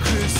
Christmas.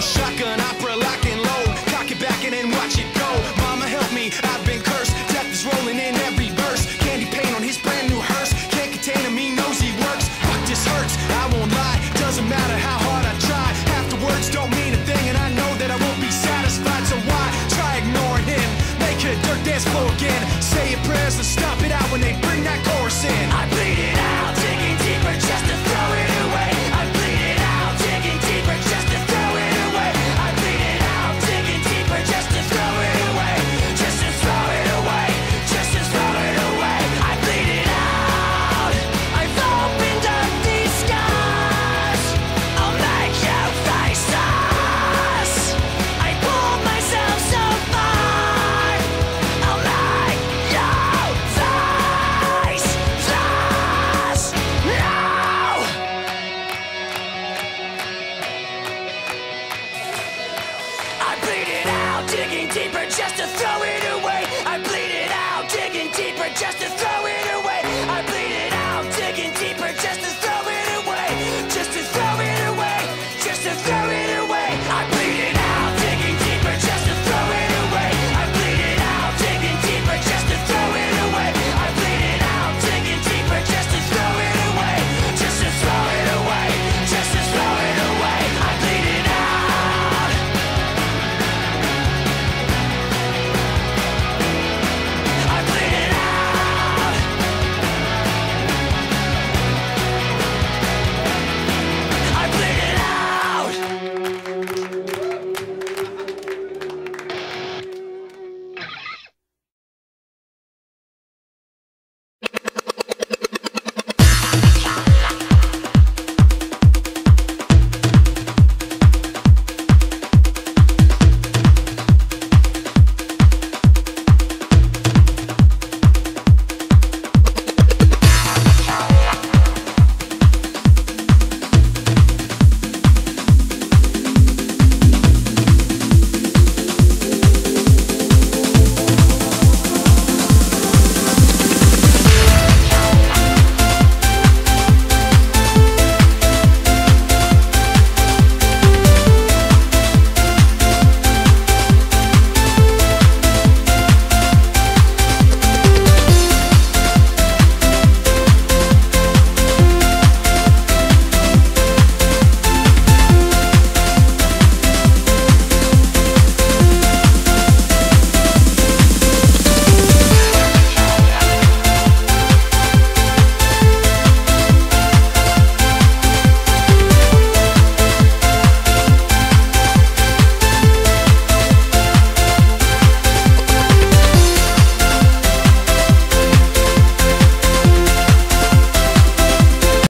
Shotgun opera, lock and load. Cock it back and then watch it go. Mama, help me, I've been cursed. Death is rolling in every verse. Candy paint on his brand new hearse. Can't contain him, he knows he works. Fuck, this hurts, I won't lie. Doesn't matter how hard I try. Half the words don't mean a thing, and I know that I won't be satisfied. So why try ignoring him? Make a dirt dance floor again. Say your prayers and stop it out when they bring that chorus in. I out, digging deeper just to throw it away. I bleed it out, digging deeper just to throw it away.